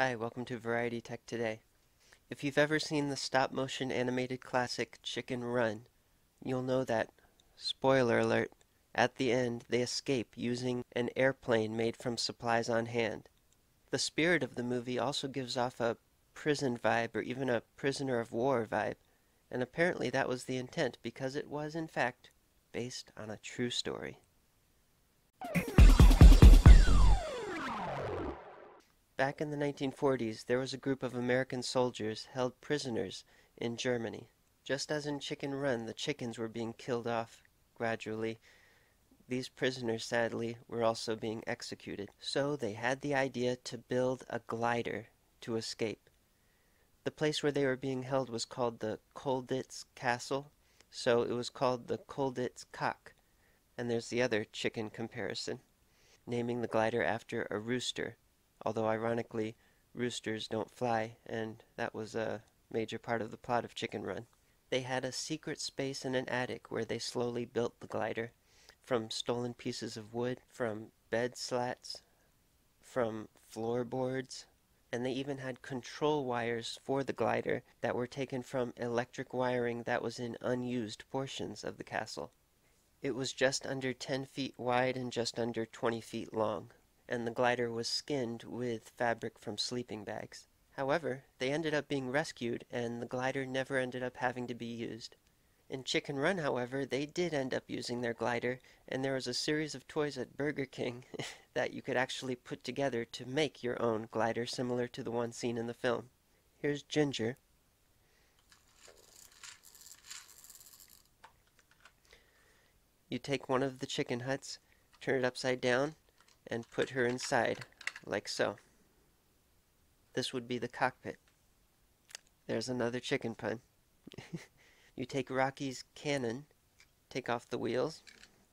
Hi, welcome to Variety Tech Today. If you've ever seen the stop motion animated classic Chicken Run, you'll know that, spoiler alert, at the end they escape using an airplane made from supplies on hand. The spirit of the movie also gives off a prison vibe or even a prisoner of war vibe, and apparently that was the intent because it was, in fact, based on a true story. Back in the 1940s, there was a group of American soldiers held prisoners in Germany. Just as in Chicken Run, the chickens were being killed off gradually. These prisoners, sadly, were also being executed. So they had the idea to build a glider to escape. The place where they were being held was called the Colditz Castle, so it was called the Colditz Cock. And there's the other chicken comparison, naming the glider after a rooster although ironically, roosters don't fly, and that was a major part of the plot of Chicken Run. They had a secret space in an attic where they slowly built the glider from stolen pieces of wood, from bed slats, from floorboards, and they even had control wires for the glider that were taken from electric wiring that was in unused portions of the castle. It was just under 10 feet wide and just under 20 feet long and the glider was skinned with fabric from sleeping bags. However, they ended up being rescued, and the glider never ended up having to be used. In Chicken Run, however, they did end up using their glider, and there was a series of toys at Burger King that you could actually put together to make your own glider similar to the one seen in the film. Here's Ginger. You take one of the chicken huts, turn it upside down, and put her inside, like so. This would be the cockpit. There's another chicken pun. you take Rocky's cannon, take off the wheels,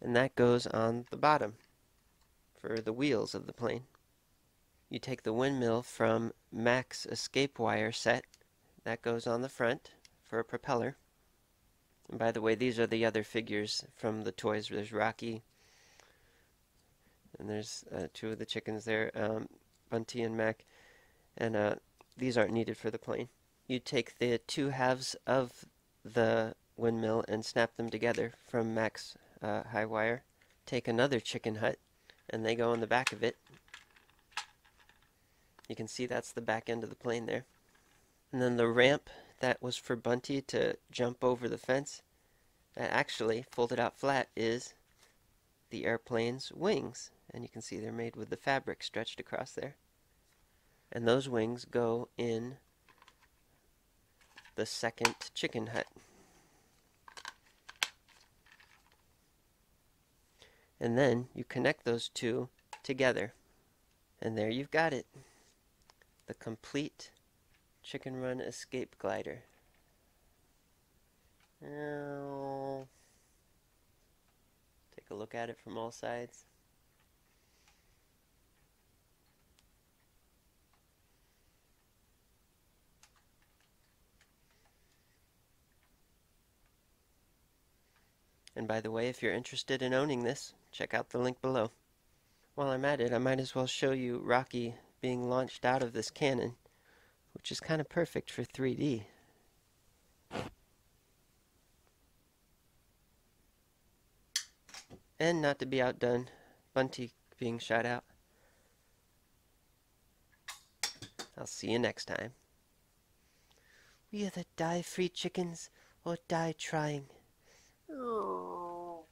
and that goes on the bottom for the wheels of the plane. You take the windmill from Mac's escape wire set, that goes on the front for a propeller. And by the way, these are the other figures from the toys. There's Rocky, and there's uh, two of the chickens there, um, Bunty and Mac, and uh, these aren't needed for the plane. You take the two halves of the windmill and snap them together from Mac's uh, high wire. Take another chicken hut, and they go on the back of it. You can see that's the back end of the plane there. And then the ramp that was for Bunty to jump over the fence, that actually, folded out flat, is the airplane's wings and you can see they're made with the fabric stretched across there. And those wings go in the second chicken hut. And then you connect those two together. And there you've got it. The complete Chicken Run Escape Glider. Take a look at it from all sides. And by the way, if you're interested in owning this, check out the link below. While I'm at it, I might as well show you Rocky being launched out of this cannon, which is kind of perfect for 3D. And not to be outdone, Bunty being shot out. I'll see you next time. We either die free chickens or die trying. Oh.